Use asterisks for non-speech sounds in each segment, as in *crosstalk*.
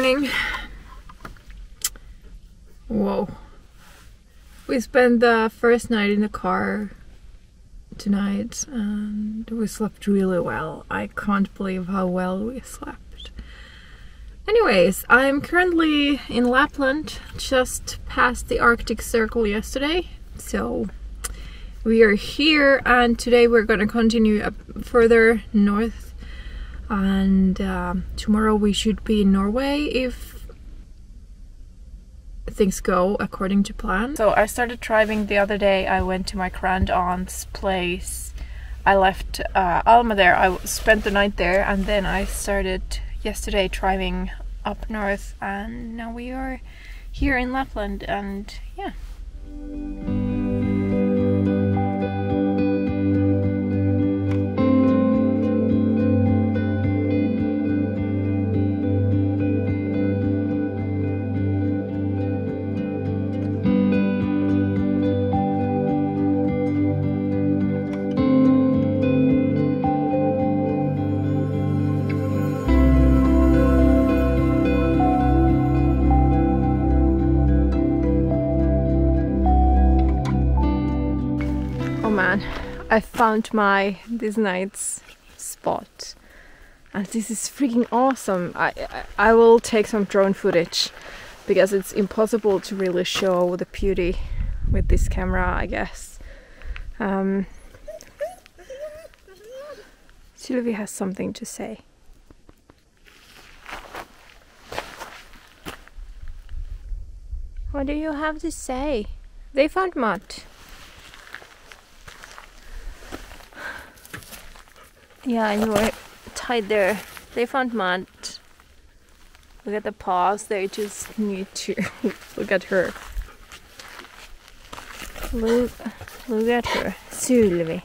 Morning. Whoa. We spent the first night in the car tonight and we slept really well. I can't believe how well we slept. Anyways, I'm currently in Lapland, just past the Arctic Circle yesterday. So we are here and today we're going to continue up further north and uh, tomorrow we should be in Norway if things go according to plan. So I started driving the other day. I went to my grand aunt's place. I left uh, Alma there. I spent the night there and then I started yesterday driving up north and now we are here in Lapland and yeah. I found my this night's spot. And this is freaking awesome. I, I, I will take some drone footage because it's impossible to really show the beauty with this camera I guess. Um, Sylvie has something to say. What do you have to say? They found mud Yeah, you were tied there. They found mud. Look at the paws. They just need to *laughs* look at her. Look, look at her, Sylvie.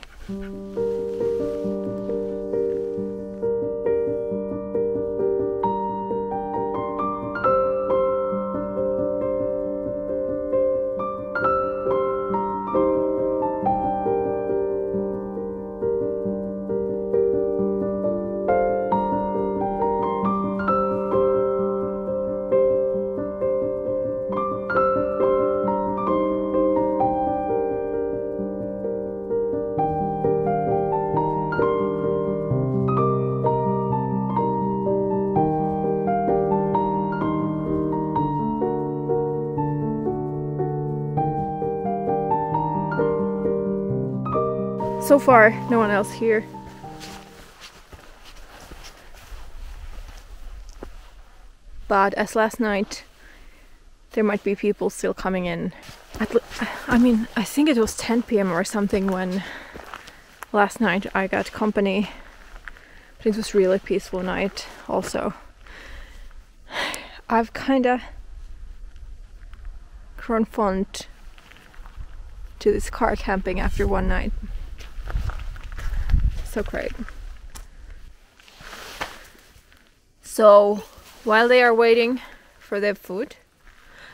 So far, no one else here. But as last night, there might be people still coming in. I mean, I think it was 10 p.m. or something when last night I got company. But it was really peaceful night also. I've kinda grown fond to this car camping after one night so great. So while they are waiting for their food,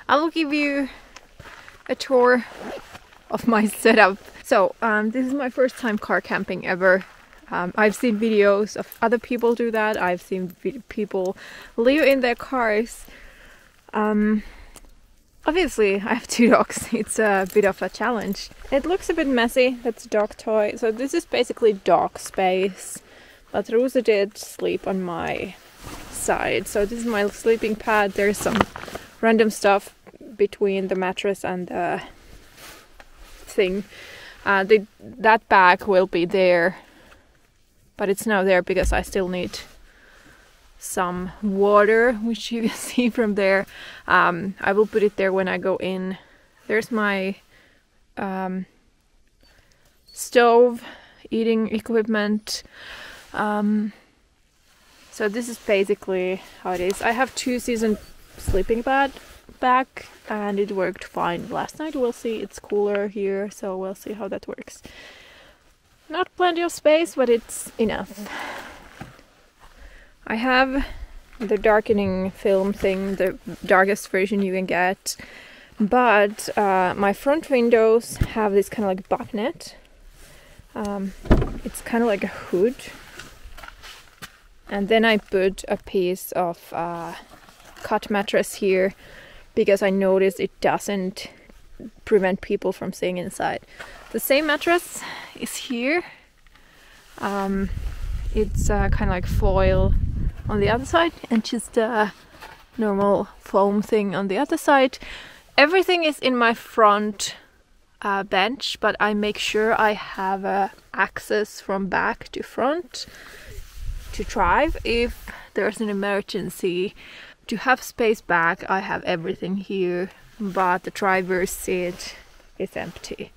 I will give you a tour of my *laughs* setup. So um, this is my first time car camping ever. Um, I've seen videos of other people do that. I've seen people live in their cars. Um, Obviously, I have two dogs. *laughs* It's a bit of a challenge. It looks a bit messy. That's a dog toy. So this is basically dog space. But Rosa did sleep on my side. So this is my sleeping pad. There's some random stuff between the mattress and the thing. Uh, that bag will be there. But it's now there because I still need some water which you *laughs* can see from there. Um, I will put it there when I go in. There's my um, stove eating equipment. Um, so this is basically how it is. I have two season sleeping bag back and it worked fine last night. We'll see. It's cooler here so we'll see how that works. Not plenty of space but it's enough I have the darkening film thing, the darkest version you can get, but uh, my front windows have this kind of like bucknet. Um, it's kind of like a hood, and then I put a piece of uh, cut mattress here because I noticed it doesn't prevent people from staying inside. The same mattress is here. Um, it's uh, kind of like foil on the other side and just a normal foam thing on the other side. Everything is in my front uh, bench, but I make sure I have access from back to front to drive if there's an emergency. To have space back, I have everything here, but the driver's seat is empty.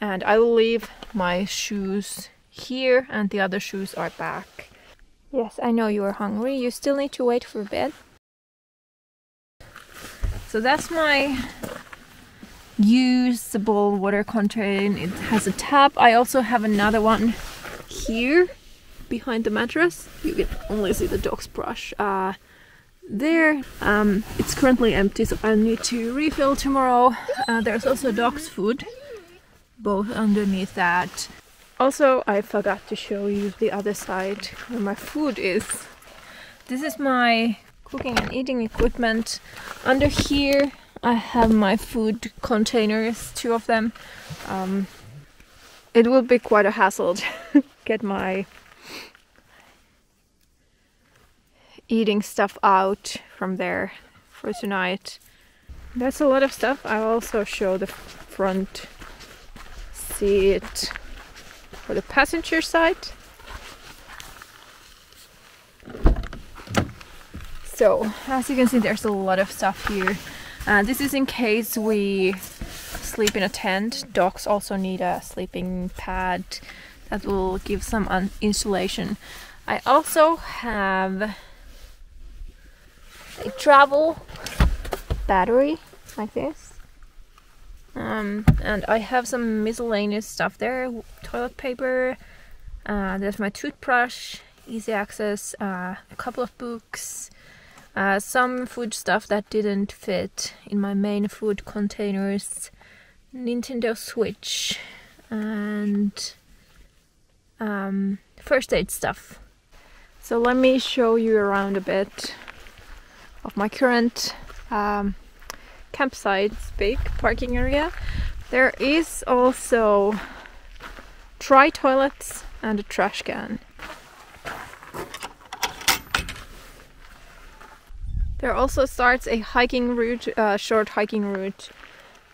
And I will leave my shoes here, and the other shoes are back. Yes, I know you are hungry. You still need to wait for bed. So that's my usable water container. It has a tap. I also have another one here behind the mattress. You can only see the dog's brush uh, there. Um, it's currently empty, so I need to refill tomorrow. Uh, there's also dog's food, both underneath that. Also, I forgot to show you the other side where my food is. This is my cooking and eating equipment. Under here I have my food containers, two of them. Um, it will be quite a hassle to *laughs* get my eating stuff out from there for tonight. That's a lot of stuff. I'll also show the front seat for the passenger side. So, as you can see, there's a lot of stuff here. Uh, this is in case we sleep in a tent. Dogs also need a sleeping pad that will give some insulation. I also have a travel battery like this. Um, and I have some miscellaneous stuff there toilet paper, uh, there's my toothbrush, easy access, uh, a couple of books, uh, some food stuff that didn't fit in my main food containers, Nintendo Switch, and um, first aid stuff. So let me show you around a bit of my current um, campsite, big parking area. There is also dry toilets and a trash can. There also starts a hiking route, uh, short hiking route,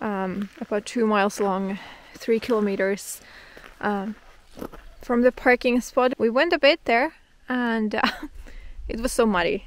um, about two miles long, three kilometers um, from the parking spot. We went a bit there and uh, *laughs* it was so muddy.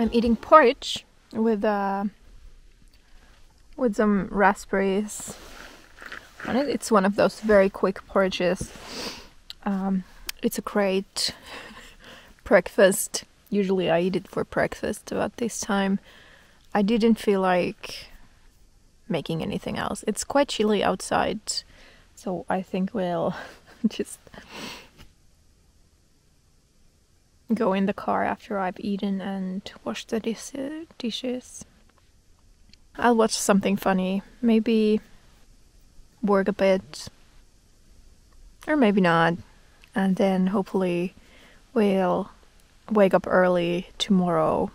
I'm eating porridge with uh, with some raspberries on it. It's one of those very quick porridges. Um, it's a great breakfast. Usually I eat it for breakfast but this time. I didn't feel like making anything else. It's quite chilly outside, so I think we'll *laughs* just go in the car after I've eaten and wash the dis- dishes. I'll watch something funny, maybe work a bit, or maybe not, and then hopefully we'll wake up early tomorrow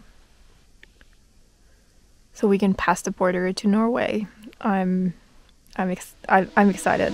so we can pass the border to Norway. I'm I'm ex- I'm excited.